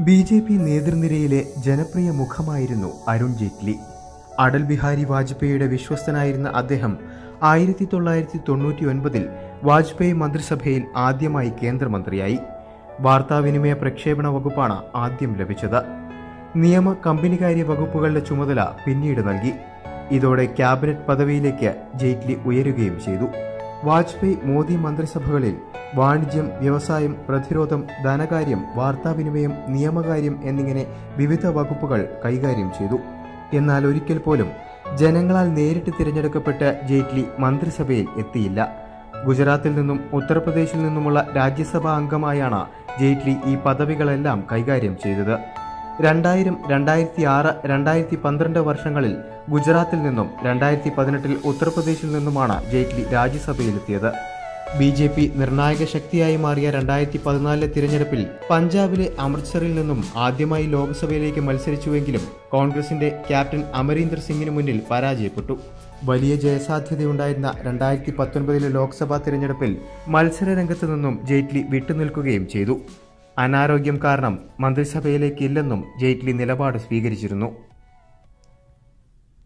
B J P നേതൃനിരയിലെ ജനപ്രിയ മുഖമായിരുന്നു അരുൺ ജെയ്റ്റ്ലി. അടൽ ബിഹാരി വാജ്പേയിയുടെ വിശ്വസ്തനായിരുന്ന അദ്ദേഹം ആയിരത്തി തൊള്ളായിരത്തി തൊണ്ണൂറ്റി ഒൻപതിൽ വാജ്പേയി മന്ത്രിസഭയിൽ ആദ്യമായി കേന്ദ്രമന്ത്രിയായി. വാർത്താവിനിമയ പ്രക്ഷേപണ വകുപ്പാണ് ആദ്യം ലഭിച്ചത്. നിയമ കമ്പനികാര്യ വകുപ്പുകളുടെ ചുമതല പിന്നീട് നൽകി. ഇതോടെ ക്യാബിനറ്റ് പദവിയിലേക്ക് ജെയ്റ്റ്ലി ഉയരുകയും ചെയ്തു. വാജ്പേയി മോദി മന്ത്രിസഭകളിൽ വാണിജ്യം വ്യവസായം പ്രതിരോധം ധനകാര്യം വാർത്താവിനിമയം നിയമകാര്യം എന്നിങ്ങനെ വിവിധ വകുപ്പുകൾ കൈകാര്യം ചെയ്തു. എന്നാൽ ഒരിക്കൽ പോലും ജനങ്ങളാൽ നേരിട്ട് തിരഞ്ഞെടുക്കപ്പെട്ട ജെയ്റ്റ്ലി മന്ത്രിസഭയിൽ എത്തിയില്ല. ഗുജറാത്തിൽ നിന്നും ഉത്തർപ്രദേശിൽ നിന്നുമുള്ള രാജ്യസഭാ അംഗമായാണ് ജെയ്റ്റ്ലി ഈ പദവികളെല്ലാം കൈകാര്യം ചെയ്തത്. രണ്ടായിരം രണ്ടായിരത്തി ആറ് രണ്ടായിരത്തി പന്ത്രണ്ട് വർഷങ്ങളിൽ ഗുജറാത്തിൽ നിന്നും രണ്ടായിരത്തി പതിനെട്ടിൽ ഉത്തർപ്രദേശിൽ നിന്നുമാണ് ജെയ്റ്റ്ലി രാജ്യസഭയിലെത്തിയത്. ബി ജെ പി നിർണായക ശക്തിയായി മാറിയ രണ്ടായിരത്തി പതിനാലിലെ തിരഞ്ഞെടുപ്പിൽ പഞ്ചാബിലെ അമൃത്സറിൽ നിന്നും ആദ്യമായി ലോക്സഭയിലേക്ക് മത്സരിച്ചുവെങ്കിലും കോൺഗ്രസിന്റെ ക്യാപ്റ്റൻ അമരീന്ദർ സിംഗിന് മുന്നിൽ പരാജയപ്പെട്ടു. വലിയ ജയസാധ്യതയുണ്ടായിരുന്ന രണ്ടായിരത്തി പത്തൊൻപതിലെ ലോക്സഭാ തിരഞ്ഞെടുപ്പിൽ മത്സര രംഗത്ത് നിന്നും ജെയ്റ്റ്ലി വിട്ടുനിൽക്കുകയും ചെയ്തു. അനാരോഗ്യം കാരണം മന്ത്രിസഭയിലേക്കില്ലെന്നും ജെയ്റ്റ്ലി നിലപാട് സ്വീകരിച്ചിരുന്നു.